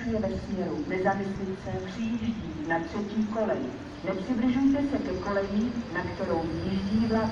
pokračuje ve směru Bezamyslice, přijíždí na třetí kolej. Nepřibližujte se ke koleji, na kterou jíždí vlak.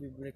du Black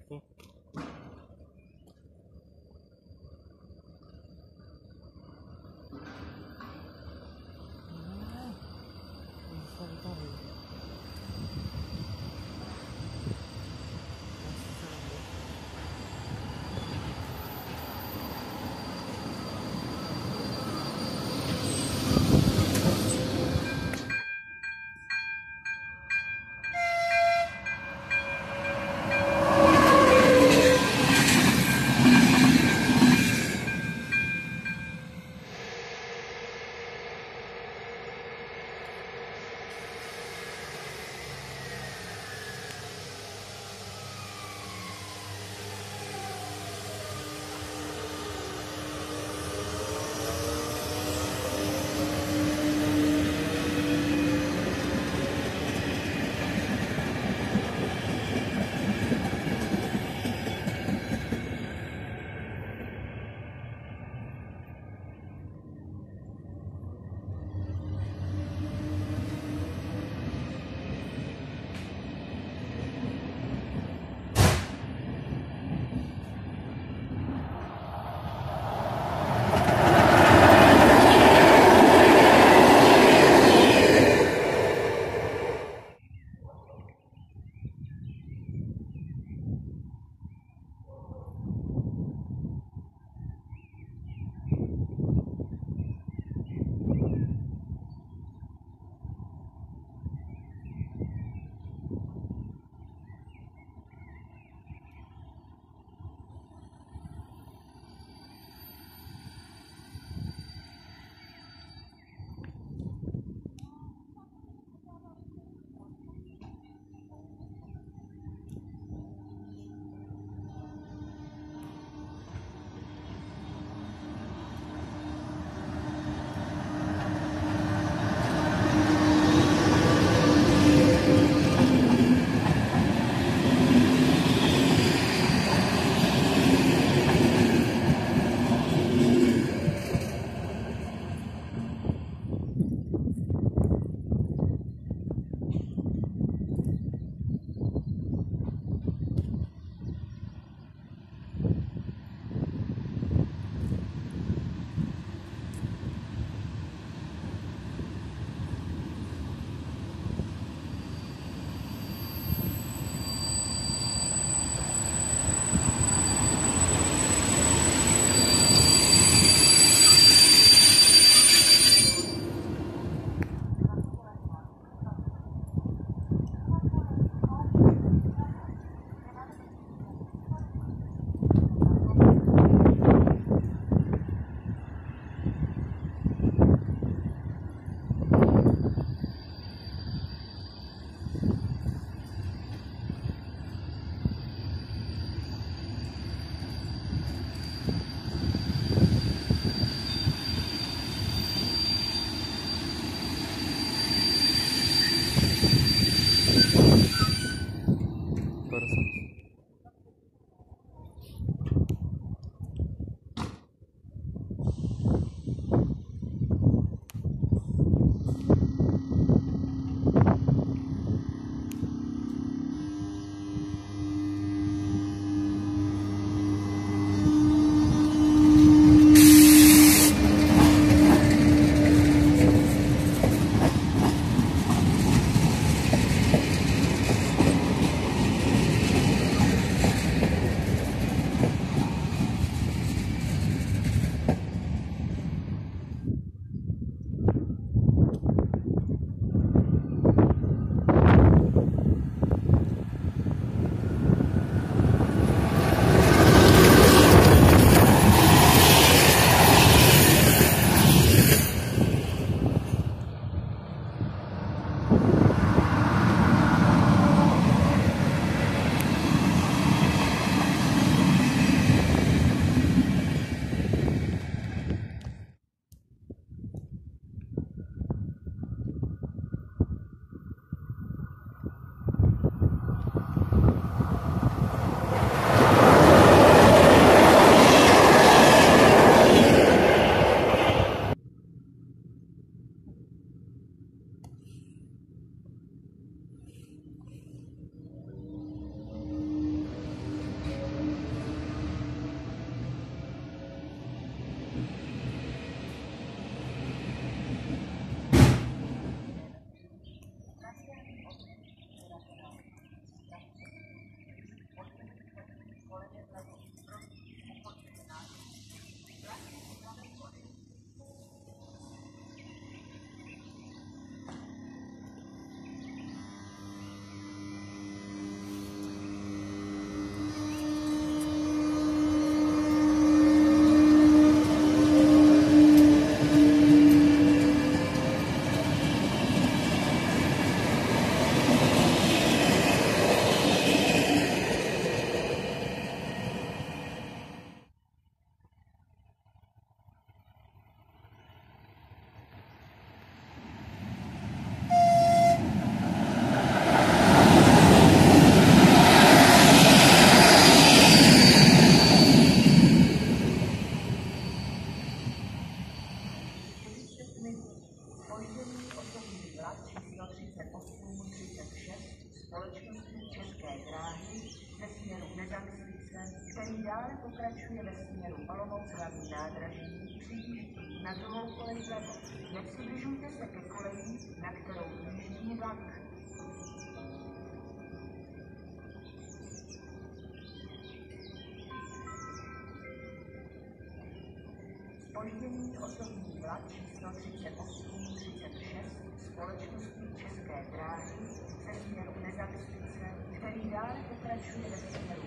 Pojištění osobní vlak číslo 38 36 České dráhy se směru Nezavislice, který dále pokračuje ve směru